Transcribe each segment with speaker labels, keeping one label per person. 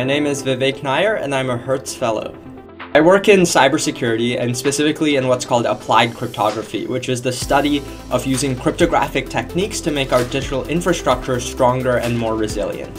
Speaker 1: My name is Vivek Nair and I'm a Hertz Fellow. I work in cybersecurity and specifically in what's called applied cryptography, which is the study of using cryptographic techniques to make our digital infrastructure stronger and more resilient.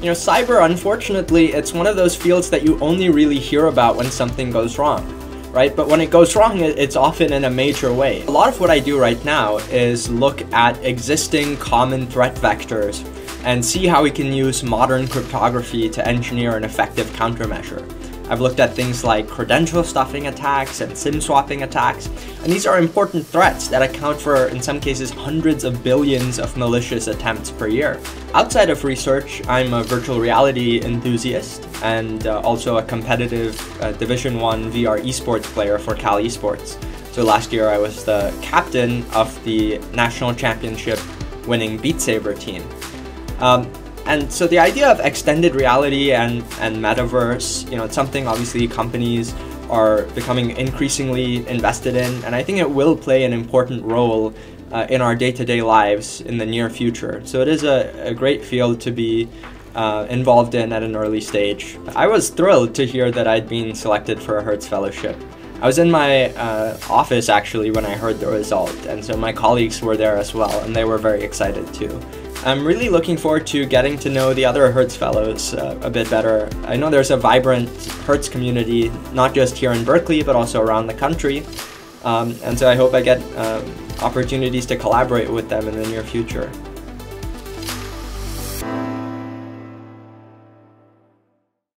Speaker 1: You know, cyber, unfortunately, it's one of those fields that you only really hear about when something goes wrong, right? But when it goes wrong, it's often in a major way. A lot of what I do right now is look at existing common threat vectors and see how we can use modern cryptography to engineer an effective countermeasure. I've looked at things like credential stuffing attacks and SIM swapping attacks, and these are important threats that account for, in some cases, hundreds of billions of malicious attempts per year. Outside of research, I'm a virtual reality enthusiast and uh, also a competitive uh, Division 1 VR esports player for Cal Esports. So last year I was the captain of the national championship winning Beat Saber team. Um, and so the idea of extended reality and, and metaverse, you know, it's something obviously companies are becoming increasingly invested in, and I think it will play an important role uh, in our day-to-day lives in the near future. So it is a, a great field to be uh, involved in at an early stage. I was thrilled to hear that I'd been selected for a Hertz Fellowship. I was in my uh, office actually when I heard the result, and so my colleagues were there as well, and they were very excited too. I'm really looking forward to getting to know the other Hertz Fellows uh, a bit better. I know there's a vibrant Hertz community, not just here in Berkeley, but also around the country. Um, and so I hope I get um, opportunities to collaborate with them in the near future.